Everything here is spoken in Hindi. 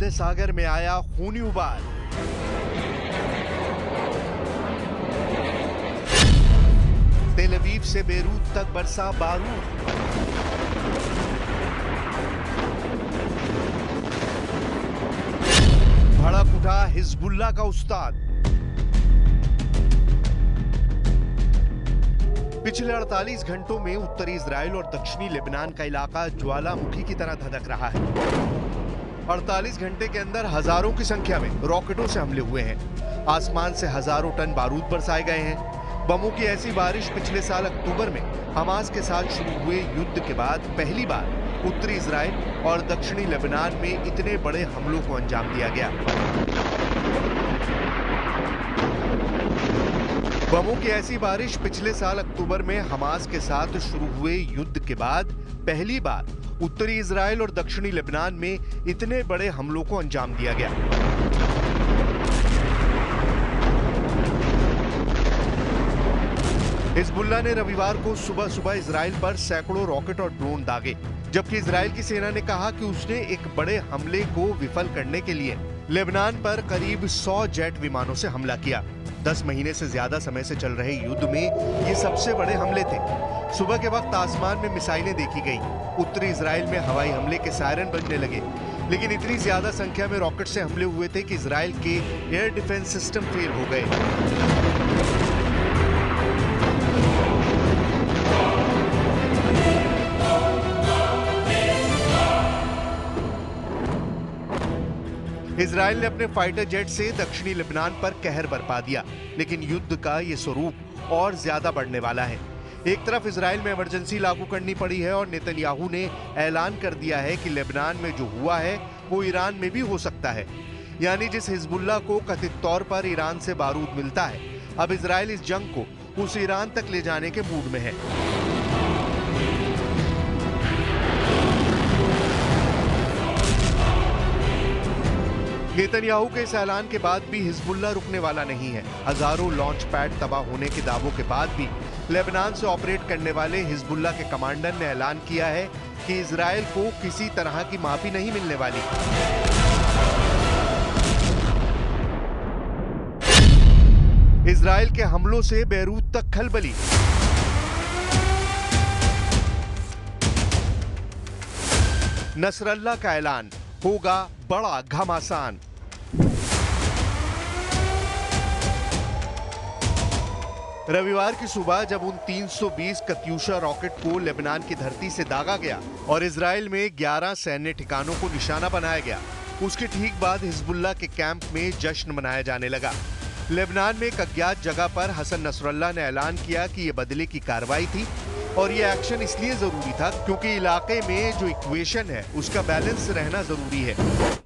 सागर में आया खूनी उबाल। तेल अवीव से बेरूत तक बरसा बारूद। भड़क उठा हिजबुल्ला का उस्ताद। पिछले 48 घंटों में उत्तरी इसराइल और दक्षिणी लेबनान का इलाका ज्वालामुखी की तरह धधक रहा है। 48 घंटे के अंदर हज़ारों की संख्या में रॉकेटों से हमले हुए हैं। आसमान से हज़ारों टन बारूद बरसाए गए हैं। बमों की ऐसी बारिश पिछले साल अक्टूबर में हमास के साथ शुरू हुए युद्ध के बाद पहली बार उत्तरी इसराइल और दक्षिणी लेबनान में इतने बड़े हमलों को अंजाम दिया गया। बमों की ऐसी बारिश पिछले साल अक्टूबर में हमास के साथ शुरू हुए युद्ध के बाद पहली बार उत्तरी इसराइल और दक्षिणी लेबनान में इतने बड़े हमलों को अंजाम दिया गया। हिजबुल्ला ने रविवार को सुबह सुबह इसराइल पर सैकड़ों रॉकेट और ड्रोन दागे, जबकि इसराइल की सेना ने कहा कि उसने एक बड़े हमले को विफल करने के लिए लेबनान पर करीब 100 जेट विमानों से हमला किया। 10 महीने से ज़्यादा समय से चल रहे युद्ध में ये सबसे बड़े हमले थे। सुबह के वक्त आसमान में मिसाइलें देखी गई। उत्तरी इसराइल में हवाई हमले के सायरन बजने लगे। लेकिन इतनी ज़्यादा संख्या में रॉकेट से हमले हुए थे कि इसराइल के एयर डिफेंस सिस्टम फेल हो गए। इसराइल ने अपने फाइटर जेट से दक्षिणी लेबनान पर कहर बरपा दिया, लेकिन युद्ध का ये स्वरूप और ज़्यादा बढ़ने वाला है। एक तरफ़ इसराइल में इमरजेंसी लागू करनी पड़ी है और नेतन्याहू ने ऐलान कर दिया है कि लेबनान में जो हुआ है, वो ईरान में भी हो सकता है। यानी जिस हिजबुल्ला को कथित तौर पर ईरान से बारूद मिलता है, अब इसराइल इस जंग को उस ईरान तक ले जाने के मूड में है। नेतन्याहू के इस ऐलान के बाद भी हिजबुल्ला रुकने वाला नहीं है। हज़ारों लॉन्च पैड तबाह होने के दावों के बाद भी लेबनान से ऑपरेट करने वाले हिजबुल्ला के कमांडर ने ऐलान किया है कि इसराइल को किसी तरह की माफ़ी नहीं मिलने वाली। इसराइल के हमलों से बैरूत तक खलबली नसरल्ला का ऐलान। होगा बड़ा घमासान। रविवार की सुबह जब उन 320 कत्यूशा रॉकेट को लेबनान की धरती से दागा गया और इसराइल में 11 सैन्य ठिकानों को निशाना बनाया गया, उसके ठीक बाद हिजबुल्ला के कैंप में जश्न मनाया जाने लगा। लेबनान में एक अज्ञात जगह पर हसन नसरल्ला ने ऐलान किया कि यह बदले की कार्रवाई थी। और ये एक्शन इसलिए ज़रूरी था क्योंकि इलाके में जो इक्वेशन है, उसका बैलेंस रहना ज़रूरी है।